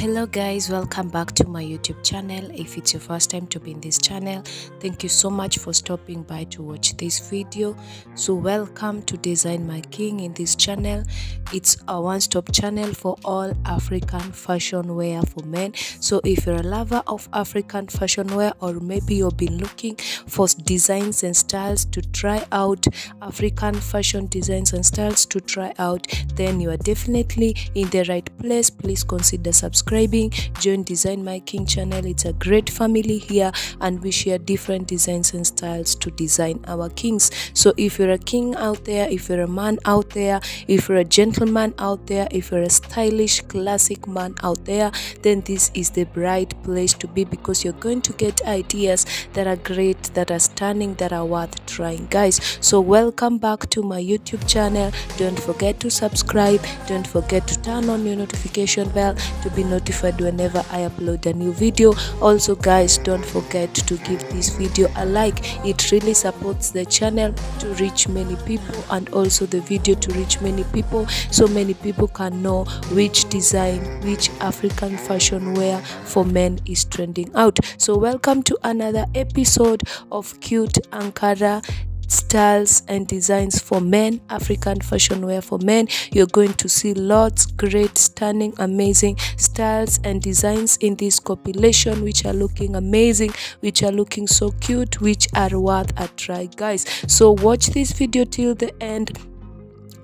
hello guys. Welcome back to my youtube channel. If it's your first time to be in this channel thank you so much for stopping by to watch this video. So welcome to design my king in this channel. It's a one-stop channel for all african fashion wear for men. So if you're a lover of african fashion wear or maybe you've been looking for designs and styles to try out african fashion designs and styles to try out then you are definitely in the right place. Please consider subscribing join design my king channel. It's a great family here and we share different designs and styles to design our kings. So if you're a king out there if you're a man out there if you're a gentleman out there if you're a stylish classic man out there then this is the right place to be because you're going to get ideas that are great that are stunning that are worth trying guys. So welcome back to my youtube channel. Don't forget to subscribe. Don't forget to turn on your notification bell to be notified whenever i upload a new video. Also guys don't forget to give this video a like. It really supports the channel to reach many people and also the video to reach many people so many people can know which design which african fashion wear for men is trending out. So welcome to another episode of cute ankara styles and designs for men african fashion wear for men. You're going to see lots great stunning amazing styles and designs in this compilation which are looking amazing which are looking so cute which are worth a try guys. So watch this video till the end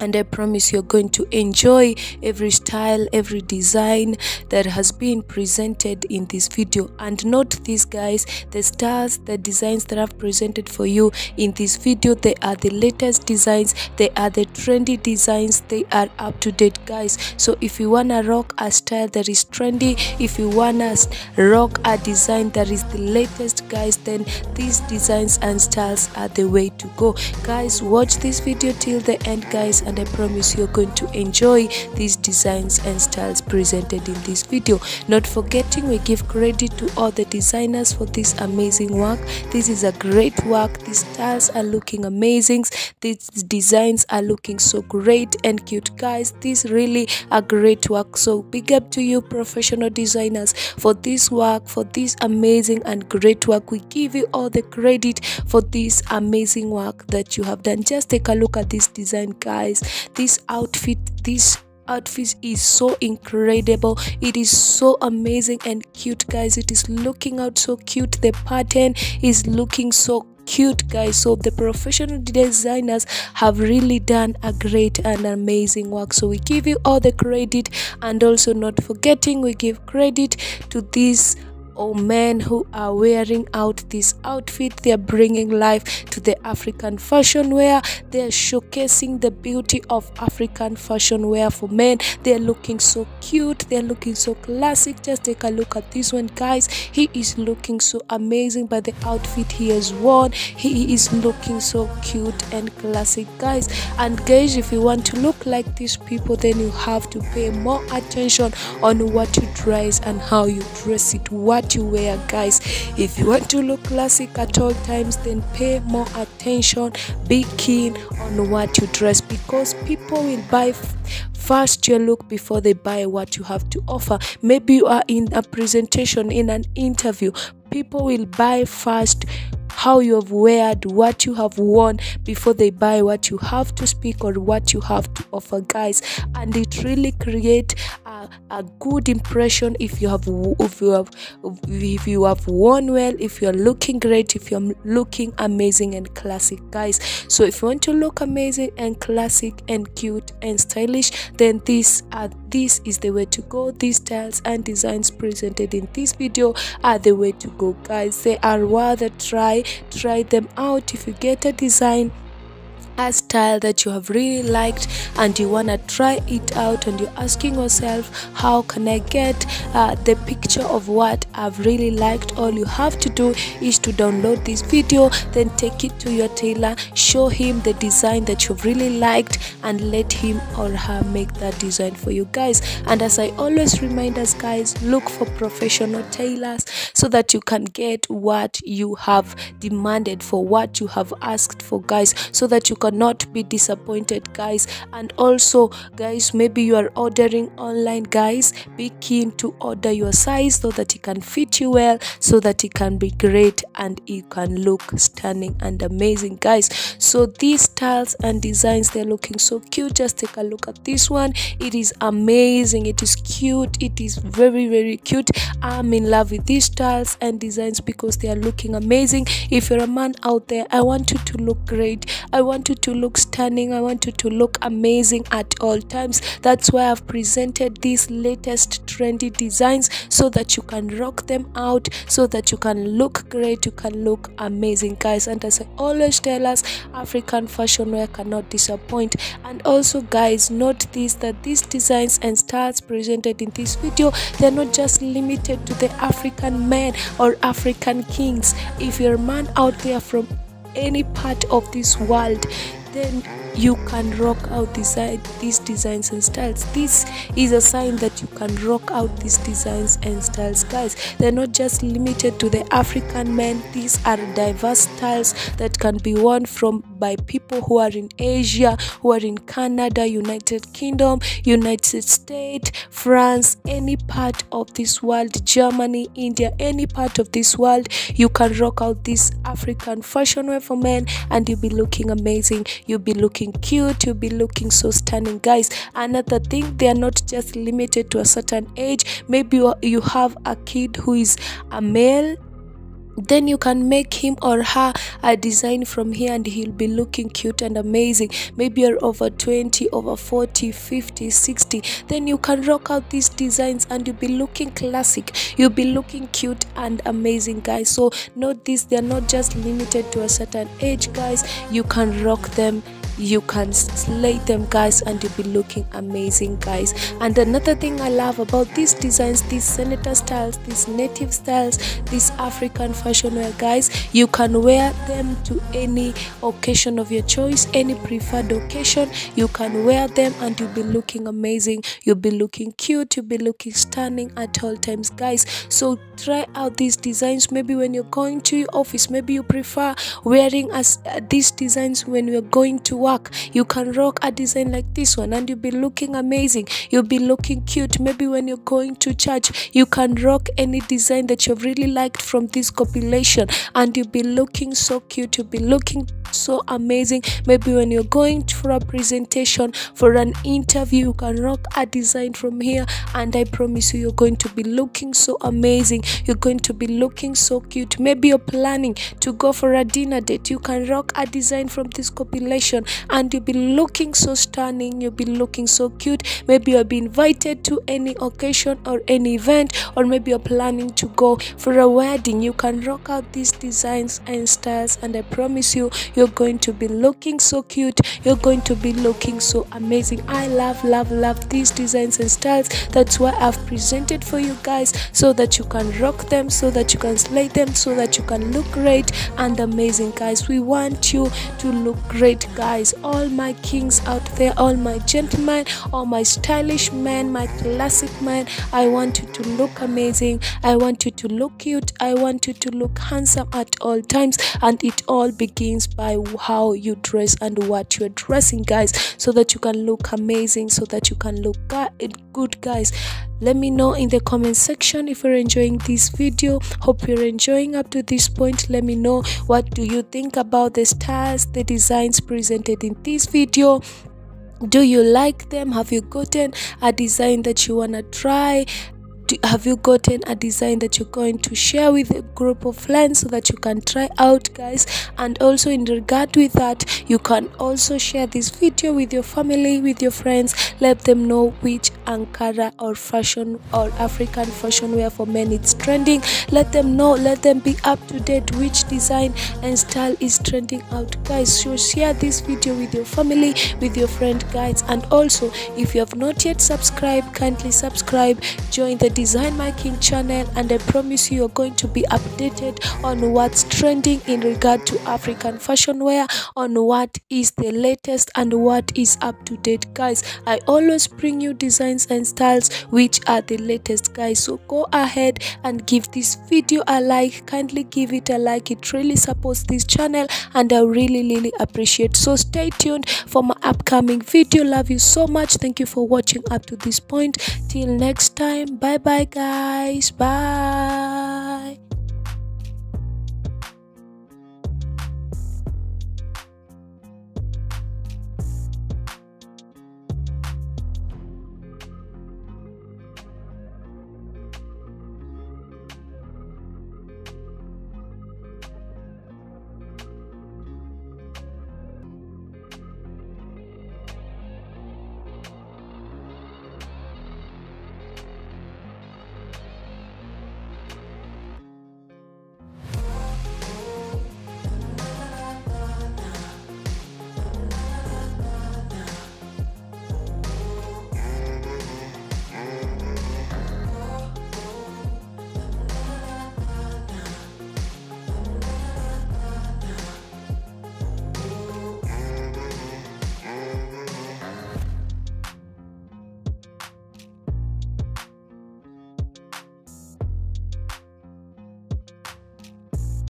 and I promise you're going to enjoy every style, every design that has been presented in this video. And note these guys, the styles, the designs that I've presented for you in this video, they are the latest designs, they are the trendy designs, they are up to date guys. So if you wanna rock a style that is trendy, if you wanna rock a design that is the latest guys, then these designs and styles are the way to go. Guys, watch this video till the end guys and I promise you're going to enjoy these designs and styles presented in this video. Not forgetting we give credit to all the designers for this amazing work. This is a great work. These styles are looking amazing. These designs are looking so great and cute guys. This really a great work. So big up to you professional designers for this work, for this amazing and great work. We give you all the credit for this amazing work that you have done. Just take a look at this design guys this outfit this outfit is so incredible. It is so amazing and cute guys. It is looking out so cute. The pattern is looking so cute guys. So the professional designers have really done a great and amazing work. So we give you all the credit. And also not forgetting we give credit to these or men who are wearing out this outfit. They are bringing life to the african fashion wear. They are showcasing the beauty of african fashion wear for men. They are looking so cute. They are looking so classic. Just take a look at this one guys. He is looking so amazing by the outfit he has worn. He is looking so cute and classic guys. And guys if you want to look like these people then you have to pay more attention on what you dress and how you dress it what you wear guys. If you want to look classic at all times then pay more attention. Be keen on what you dress because people will buy first your look before they buy what you have to offer. Maybe you are in a presentation in an interview. People will buy first how you have weared what you have worn before they buy what you have to speak or what you have to offer guys. And it really create a, a good impression if you have if you have if you have worn well if you're looking great if you're looking amazing and classic guys. So if you want to look amazing and classic and cute and stylish then these are this is the way to go. These styles and designs presented in this video are the way to go guys. They are worth a try. Try them out. If you get a design a style that you have really liked and you want to try it out and you're asking yourself how can i get uh, the picture of what i've really liked? All you have to do is to download this video then take it to your tailor show him the design that you've really liked and let him or her make that design for you guys. And as i always remind us guys look for professional tailors so that you can get what you have demanded for what you have asked for guys so that you can cannot be disappointed guys. And also guys maybe you are ordering online guys. Be keen to order your size so that it can fit you well so that it can be great and it can look stunning and amazing guys. So these styles and designs they're looking so cute. Just take a look at this one. It is amazing. It is cute. It is very very cute. I'm in love with these styles and designs because they are looking amazing. If you're a man out there i want you to look great. I want you to look stunning. I want you to look amazing at all times. That's why i've presented these latest trendy designs so that you can rock them out so that you can look great you can look amazing guys. And as i always tell us african fashion wear cannot disappoint. And also guys note this that these designs and styles presented in this video they're not just limited to the african men or african kings. If you're a man out there from any part of this world then you can rock out these designs and styles. This is a sign that you can rock out these designs and styles guys. They're not just limited to the african men. These are diverse styles that can be worn from by people who are in asia who are in canada united kingdom united states france any part of this world germany india any part of this world you can rock out this african fashion wear for men and you'll be looking amazing. You'll be looking cute. You'll be looking so stunning guys. Another thing they are not just limited to a certain age. Maybe you, you have a kid who is a male then you can make him or her a design from here and he'll be looking cute and amazing. Maybe you're over 20 over 40 50 60 then you can rock out these designs and you'll be looking classic. You'll be looking cute and amazing guys. So note this they're not just limited to a certain age guys. You can rock them you can slay them guys and you'll be looking amazing guys. And another thing i love about these designs these senator styles these native styles these african fashion wear guys you can wear them to any occasion of your choice any preferred occasion. You can wear them and you'll be looking amazing. You'll be looking cute. You'll be looking stunning at all times guys. So try out these designs. Maybe when you're going to your office maybe you prefer wearing as uh, these designs when you're going to work. You can rock a design like this one and you'll be looking amazing. You'll be looking cute. Maybe when you're going to church you can rock any design that you've really liked from this compilation. And you'll be looking so cute. You'll be looking so amazing. Maybe when you're going for a presentation for an interview you can rock a design from here. And i promise you you're going to be looking so amazing. You're going to be looking so cute. Maybe you're planning to go for a dinner date. You can rock a design from this compilation and you'll be looking so stunning you'll be looking so cute. Maybe you'll be invited to any occasion or any event or maybe you're planning to go for a wedding. You can rock out these designs and styles and i promise you you're going to be looking so cute. You're going to be looking so amazing. I love love love these designs and styles. That's why i've presented for you guys so that you can rock them so that you can slay them so that you can look great and amazing guys. We want you to look great guys all my kings out there all my gentlemen all my stylish men my classic men. I want you to look amazing. I want you to look cute. I want you to look handsome at all times. And it all begins by how you dress and what you're dressing guys so that you can look amazing so that you can look good guys. Let me know in the comment section if you're enjoying this video. Hope you're enjoying up to this point. Let me know what do you think about the stars the designs presented in this video. Do you like them? Have you gotten a design that you want to try do, have you gotten a design that you're going to share with a group of friends so that you can try out guys? And also in regard with that you can also share this video with your family with your friends. Let them know which ankara or fashion or african fashion wear for men it's trending. Let them know let them be up to date which design and style is trending out guys. So share this video with your family with your friend guys. And also if you have not yet subscribed kindly subscribe join the design my king channel and i promise you you're going to be updated on what's trending in regard to african fashion wear on what is the latest and what is up to date. Guys i always bring you designs and styles which are the latest guys. So go ahead and give this video a like. Kindly give it a like. It really supports this channel and i really really appreciate. So stay tuned for my upcoming video. Love you so much. Thank you for watching up to this point. Till next time bye bye, guys. Bye.